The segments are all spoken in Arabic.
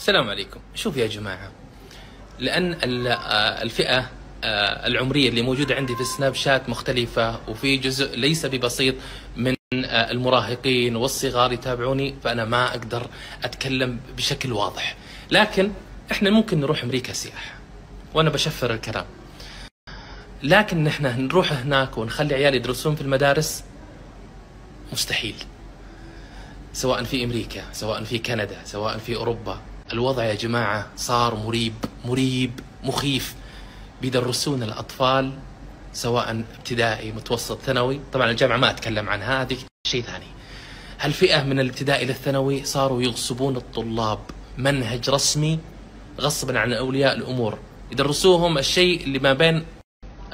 السلام عليكم. شوف يا جماعة لأن آه، الفئة آه، العمرية اللي موجودة عندي في السناب شات مختلفة وفي جزء ليس ببسيط من آه، المراهقين والصغار يتابعوني فأنا ما أقدر أتكلم بشكل واضح. لكن إحنا ممكن نروح أمريكا سياحة وأنا بشفر الكلام. لكن نحن نروح هناك ونخلي عيال يدرسون في المدارس؟ مستحيل. سواء في أمريكا سواء في كندا سواء في أوروبا. الوضع يا جماعة صار مريب مريب مخيف بيدرسون الأطفال سواء ابتدائي متوسط ثانوي. طبعا الجامعة ما أتكلم عنها هذه شيء ثاني. هالفئة من الابتدائي للثانوي صاروا يغصبون الطلاب. منهج رسمي غصبا عن أولياء الأمور. يدرسوهم الشيء اللي ما بين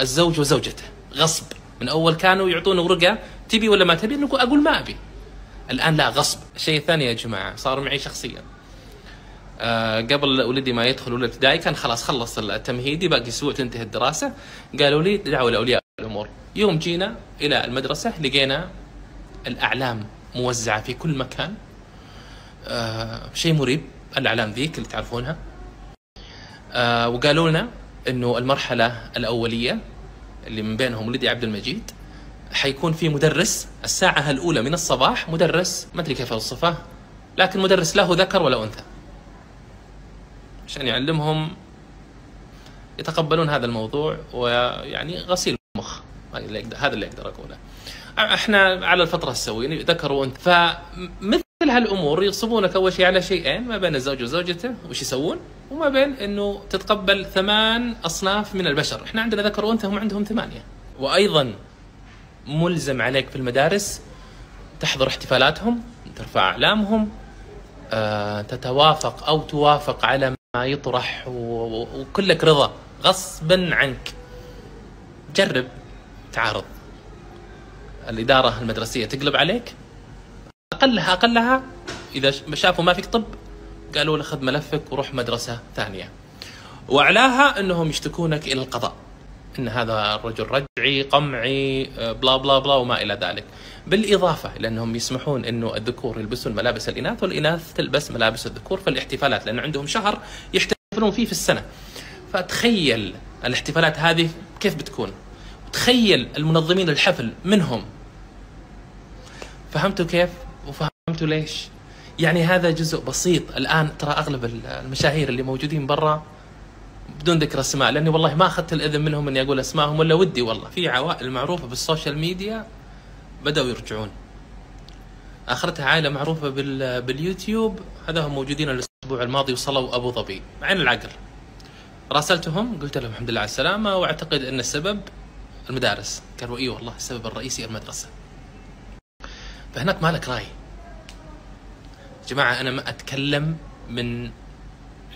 الزوج وزوجته. غصب. من أول كانوا يعطونا ورقة تبي ولا ما تبي؟ أقول ما أبي. الآن لا غصب. الشيء الثاني يا جماعة صار معي شخصيا. آه قبل ولدي ما يدخل اولى ابتدائي كان خلاص خلص التمهيدي باقي أسبوع تنتهي الدراسة. قالوا لي دعوا لأولياء الأمور. يوم جينا إلى المدرسة لقينا الأعلام موزعة في كل مكان. آه شيء مريب الأعلام ذيك اللي تعرفونها. آه وقالوا لنا إنه المرحلة الأولية اللي من بينهم ولدي عبد المجيد حيكون في مدرس الساعة الأولى من الصباح مدرس ما أدري كيف أوصفه لكن مدرس لا هو ذكر ولا أنثى. عشان يعلمهم يتقبلون هذا الموضوع ويعني غسيل مخ هذا اللي أقدر أقوله. إحنا على الفترة السوية ذكر وأنثى فمثل هالأمور يغصبونك أول شيء على شيئين ما بين الزوج وزوجته وش يسوون؟ وما بين أنه تتقبل ثمان أصناف من البشر. إحنا عندنا ذكر وأنثى هم عندهم ثمانية. وأيضا ملزم عليك في المدارس تحضر احتفالاتهم ترفع أعلامهم تتوافق أو توافق على ما يطرح وكلك رضا غصبا عنك. جرب تعارض. الإدارة المدرسية تقلب عليك. أقلها أقلها. إذا شافوا ما فيك طب قالوا له خذ ملفك وروح مدرسة ثانية. واعلاها أنهم يشتكونك إلى القضاء. إن هذا الرجل رجعي قمعي آه، بلا بلا بلا وما إلى ذلك. بالإضافة لانهم يسمحون إنه الذكور يلبسون ملابس الإناث والإناث تلبس ملابس الذكور في الاحتفالات لأن عندهم شهر يحتفلون فيه في السنة. فتخيل الاحتفالات هذه كيف بتكون؟ تخيل المنظمين الحفل منهم. فهمتوا كيف؟ وفهمتوا ليش؟ يعني هذا جزء بسيط. الآن ترى أغلب المشاهير اللي موجودين برا بدون ذكر أسماء لأني والله ما أخذت الإذن منهم إني أقول اسمائهم ولا ودي والله. في عوائل معروفة بالسوشيال ميديا بدأوا يرجعون. آخرتها عائلة معروفة بال باليوتيوب هذا هم موجودين الأسبوع الماضي وصلوا أبو ظبي. عين العقل. راسلتهم قلت لهم الحمد لله على السلامة وأعتقد إن السبب المدارس. قالوا إي والله السبب الرئيسي المدرسة. فهناك مالك راي. جماعة أنا ما أتكلم من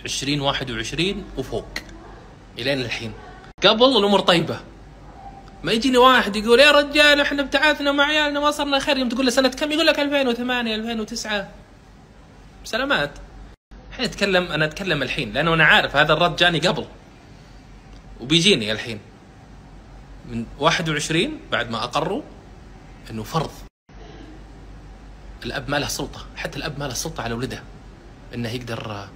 2021 وفوق. إلين الحين. قبل الأمور طيبة. ما يجيني واحد يقول يا رجال إحنا ابتعاثنا مع عيالنا ما صرنا خير. يوم تقول له سنة كم؟ يقول لك 2008 2009 سلامات. الحين اتكلم أنا أتكلم الحين لأنه أنا عارف هذا الرد جاني قبل. وبيجيني الحين. من 21 بعد ما أقروا إنه فرض. الأب ما له سلطة. حتى الأب ما له سلطة على ولده. إنه يقدر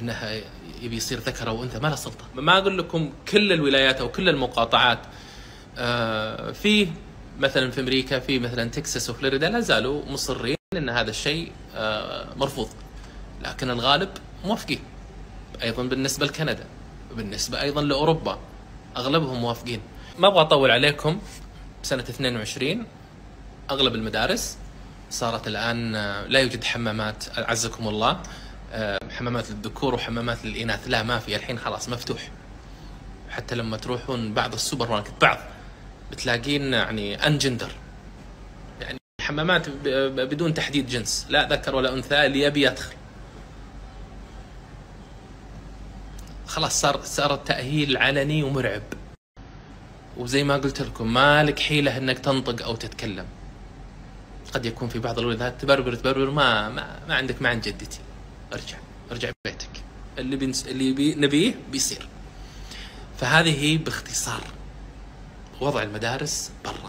انه يبي يصير ذكر أو انثى ما له سلطة. ما أقول لكم كل الولايات أو كل المقاطعات آه، في مثلا في أمريكا في مثلا تكساس وفلوريدا لا زالوا مصرين إن هذا الشيء آه، مرفوض. لكن الغالب موافقين أيضا بالنسبة لكندا بالنسبة أيضا لأوروبا أغلبهم موافقين. ما أبغى أطول عليكم. سنة 22 أغلب المدارس صارت الآن آه، لا يوجد حمامات أعزكم الله. حمامات للذكور وحمامات للإناث. لا ما في. الحين خلاص مفتوح. حتى لما تروحون بعض السوبر ماركت بعض بتلاقين يعني any gender يعني حمامات بدون تحديد جنس. لا ذكر ولا أنثى اللي يبي يدخل. خلاص صار صار التأهيل علني ومرعب. وزي ما قلت لكم مالك حيلة إنك تنطق أو تتكلم. قد يكون في بعض الولدات تبربر تبربر ما ما, ما عندك ما عند جدتي. ارجع ارجع بيتك. اللي بنس اللي بي نبيه بيصير. فهذه هي باختصار وضع المدارس برا.